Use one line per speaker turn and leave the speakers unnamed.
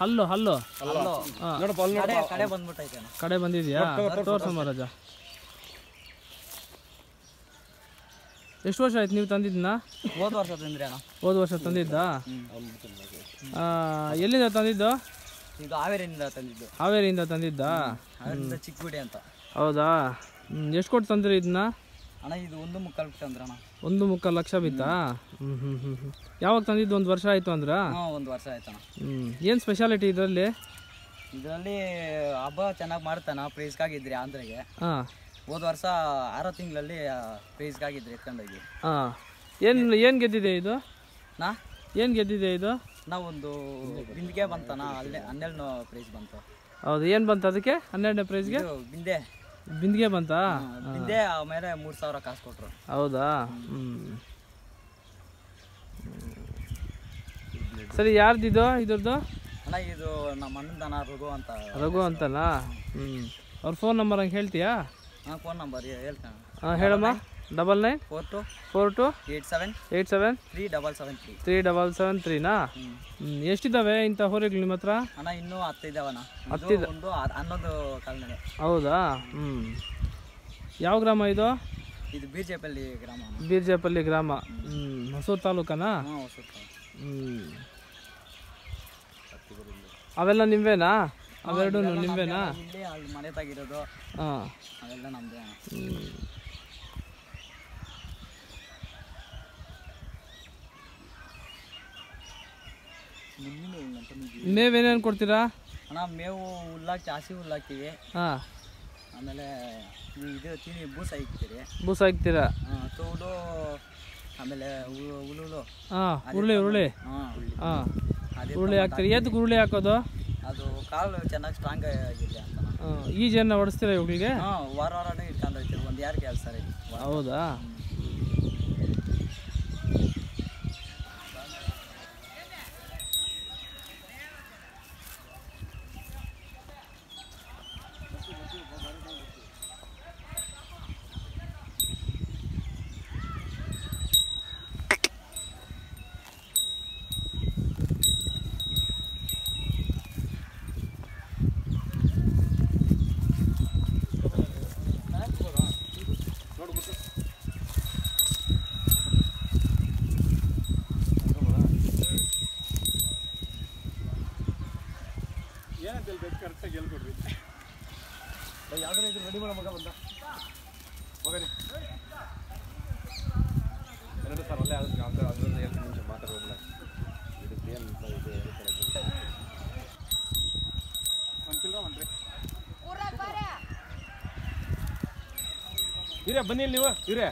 ಹಲ್ಲು ಹಲ್ಲು. ಹಾ.
ನೋಡಪ್ಪ ಅಲ್ಲಿ
ಕಡೆ ಬಂದ್ಬಿಟ್ಟೈತೆ
ಕಡೆ ಬಂದಿದ್ಯಾ? ತೋರ್ಸು ಮಹಾರಾಜ. ಎಷ್ಟು ವರ್ಷ ಆಯ್ತು ನೀವು ತಂದಿದ್ದನ್ನ
ಹೋದ ವರ್ಷ ತಂದ್ರೆ ಅಣ್ಣ.
ಹೋದ ವರ್ಷ ತಂದಿದ್ದಾ? ಆ, ಎಲ್ಲಿಂದ ತಂದಿದ್ದು?
ಈಗ ಹಾವೇರಿಯಿಂದ ತಂದಿದ್ದು.
ಹಾವೇರಿಯಿಂದ ತಂದಿದ್ದಾ?
ಅದರಿಂದ ಚಿಕ್ಕಬಿಡಿ ಅಂತ.
ಹೌದಾ? ಎಷ್ಟು ಕೊಟ್ಟು ತಂದ್ರಿ ಇದನ್ನ
ಅಣ್ಣ ಇದು ಒಂದು ಮುಕ್ಕಾಲು ತಂದ್ರಣ್ಣ
ಒಂದು ಮುಕ್ಕಾಲು ಲಕ್ಷ ಬಿತ್ತಾ? ಹ್ಞೂ ಹ್ಞೂ ಹ್ಞೂ ಹ್ಞೂ ಯಾವಾಗ ತಂದಿದ್ದು ಒಂದು ವರ್ಷ ಆಯಿತು ಅಂದ್ರ?
ಹಾಂ ಒಂದು ವರ್ಷ ಆಯ್ತಣ್ಣ.
ಹ್ಞೂ ಏನು ಸ್ಪೆಷಾಲಿಟಿ ಇದರಲ್ಲಿ?
ಇದರಲ್ಲಿ ಹಬ್ಬ ಚೆನ್ನಾಗಿ ಮಾಡ್ತಾನ ಪ್ರೈಸ್ಗಾಗಿದ್ರಿ ಆಂಧ್ರಗೆ.
ಹಾಂ.
ಹೋದ ವರ್ಷ ಆರು ತಿಂಗಳಲ್ಲಿ ಪ್ರೈಸ್ಗಾಗಿದ್ರಿ ಎತ್ಕೊಂಡೋಗಿ.
ಹಾಂ. ಏನು ಏನು ಗೆದ್ದಿದೆ ಇದು?
ನಾ?
ಏನು ಗೆದ್ದಿದೆ ಇದು?
ನಾವೊಂದು ಬಿಂದಿಗೆ ಬಂತಾನ ಅಲ್ಲೇ ಹನ್ನೆರಡು ಪ್ರೈಸ್ ಬಂತು.
ಹೌದು ಏನು ಬಂತು ಅದಕ್ಕೆ? ಹನ್ನೆರಡನೇ ಪ್ರೈಸ್ಗೆ
ಬಿಂದೆ.
ಬಿಂದಿಗೆ ಬಂತ?
ಬಿಂದೆ ಆಮೇಲೆ ಮೂರು ಸಾವಿರ ಕಾಸು ಕೊಟ್ರು.
ಹೌದಾ? ಹ್ಮ್. ಸರಿ ಯಾರ್ದಿದು ಇದ್ರದ್ದು?
ಅಣ್ಣ ಇದು ನಮ್ಮ ಅಣ್ಣನ ರಘು ಅಂತ
ರಘು ಅಂತನಾ? ಹ್ಞೂ ಅವ್ರ ಫೋನ್ ನಂಬರ್ ಹಂಗೆ ಹೇಳ್ತೀಯಾ?
ಹಾಂ ಫೋನ್ ನಂಬರ್ ಹೇಳ್ತಾನೆ
ಹಾಂ ಹೇಳಮ್ಮ. Double nine
four two
four two
eight seven
eight seven
three double seven three
three double seven ತ್ರೀನಾ ಎಷ್ಟಿದ್ದಾವೆ ಇಂಥ ಹೋರಿಗಳು ನಿಮ್ಮ ಹತ್ರ?
ಅಣ್ಣ ಇನ್ನೂ ಹತ್ತು ಇದಾವಣ್ಣ ಇದು
ಹತ್ತಿದ-
ಒಂದು ಹನ್ನೊಂದು ಕಾಲ್ನಡೆ.
ಹೌದಾ? ಹ್ಞೂ ಯಾವ ಗ್ರಾಮ ಇದು?
ಇದು ಬಿ ಜೆ ಗ್ರಾಮ.
ಬೀರ್ಜಪಲ್ಲಿ ಗ್ರಾಮ. ಹ್ಞೂ ಹೊಸೂರು ತಾಲೂಕನಾ? ಹ್ಞೂ ಅವೆಲ್ಲ ನಿಮ್ಮವೇನಾ ಅವೆರಡು
ನಿಮ್ಮವೇನಾ ಮನೆ ತಾಗಿರೋದು.
ಹಾಂ.
ಅವೆಲ್ಲ ನಮ್ಮದೇ ಅಣ್ಣ
ಏನೇನು ಕೊಡ್ತೀರಾ?
ಅಣ್ಣ ಮೇವು ಹುಲ್ಲಾಕಿ ಹಸಿ ಹುಲ್ಲಾಕ್ತೀವಿ
ಹಾಂ.
ಆಮೇಲೆ ಈ ಇದು ತಿನಿ ಬೂಸ ಹಾಕ್ತೀರಿ.
ಬೂಸ ಹಾಕ್ತೀರಾ?
ತೋಡು ಆಮೇಲೆ ಹುಲ್ಲು
ಹಾಂ ಉರುಳಿ ಉರುಳಿ
ಹಾಂ
ಹಾಂ. ಉರುಳಿ ಹಾಕ್ತೀರಿ? ಎದ್ದು ಹುರುಳಿ ಹಾಕೋದು?
ಅದು ಕಾಲು ಚೆನ್ನಾಗಿ ಸ್ಟ್ರಾಂಗ್ ಆಗಿದೆ ಅಂತ
ಹಾಂ ಈಜನ್ನು ಹೊಡೆಸ್ತೀರಾ ಇವುಗಳಿಗೆ
ಹಾಂ ವಾರ ವಾರನೇ ಇಟ್ಕೊಂಡು ಹೋಗ್ತೀವಿ. ಒಂದು ಯಾರು ಕೆಲಸ ರೀ.
ಹೌದಾ?
ಏನಂತ ಬೇಕು ಕರೆಕ್ಟಾಗಿ ಹೇಳ್ಕೊಡ್ರಿ ಯಾವ್ದಾರ ಇದ್ರು ರೆಡಿ ಮಾಡೋ ಮಗ ಬಂದ ಮಗನಿ ಎರಡು ಸರ್ ಅಲ್ಲೇ ಅದಕ್ಕೆ ಅಂತ ಅದರಿಂದ ಎರಡು ನಿಮಿಷ ಮಾತಾಡೋದಿಲ್ಲ ಇದಕ್ಕೆ ಏನು ಇದು ಒಂದು ಕಿಲೋ ಇರೇ ಬನ್ನಿ ಇಲ್ಲಿ ನೀವು ಹಿರೇ